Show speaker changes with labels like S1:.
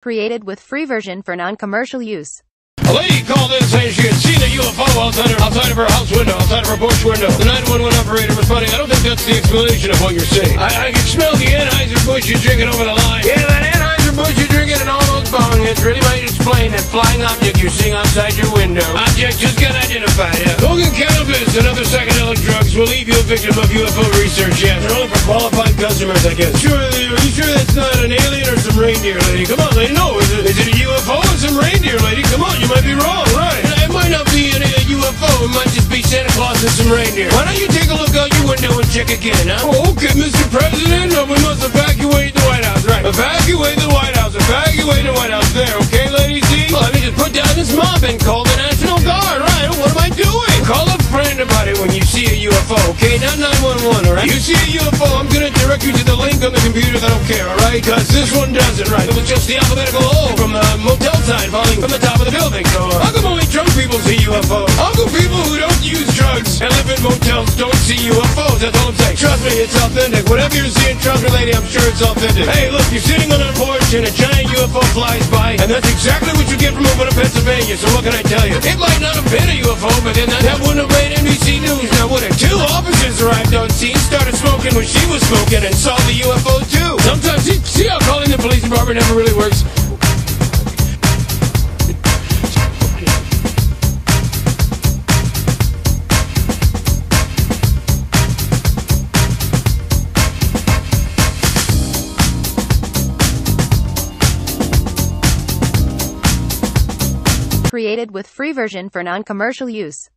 S1: Created with free version for non-commercial use.
S2: A lady called in saying she had seen a UFO outside of, outside of her house window, outside of her porch window. The 911 operator responding, I don't think that's the explanation of what you're seeing. I, I can smell the Anheuser-Busch you're drinking over the line. Yeah, that Anheuser-Busch you're drinking and all those bong hits really might explain that flying object you're seeing outside your window. Object just got identified, drugs will leave you a victim of UFO research, yeah. They're only for qualified customers, I guess. Sure, are you sure that's not an alien or some reindeer, lady? Come on, lady, no. Is it, is it a UFO or some reindeer, lady? Come on, you might be wrong, right? It might not be an, a UFO, it might just be Santa Claus and some reindeer. Why don't you take a look out your window and check again, huh? Oh, okay, Mr. President, uh, we must evacuate the White House, right? Evacuate the White House, evacuate the White House. There, okay, lady, see? Well, let me just put down this mob and call UFO, okay? Not 911, alright? You see a UFO, I'm gonna direct you to the link on the computer I don't care, alright? Cause this one doesn't, right? It was just the alphabetical O from the motel sign falling from the top of the building, so uh, how come only drunk people see UFOs? How come people who don't use drugs and live in motels don't see UFOs? That's all I'm saying. Trust me, it's authentic. Whatever you're seeing, trust me, lady, I'm sure it's authentic. Hey, look, you're sitting on a porch and a giant UFO flies by, and that's exactly what you get from over to Pennsylvania, so what can I tell you? It might not have been a arrived on scene, started smoking when she was smoking, and saw the UFO too. Sometimes, see, see how calling the police department never really works?
S1: Created with free version for non-commercial use.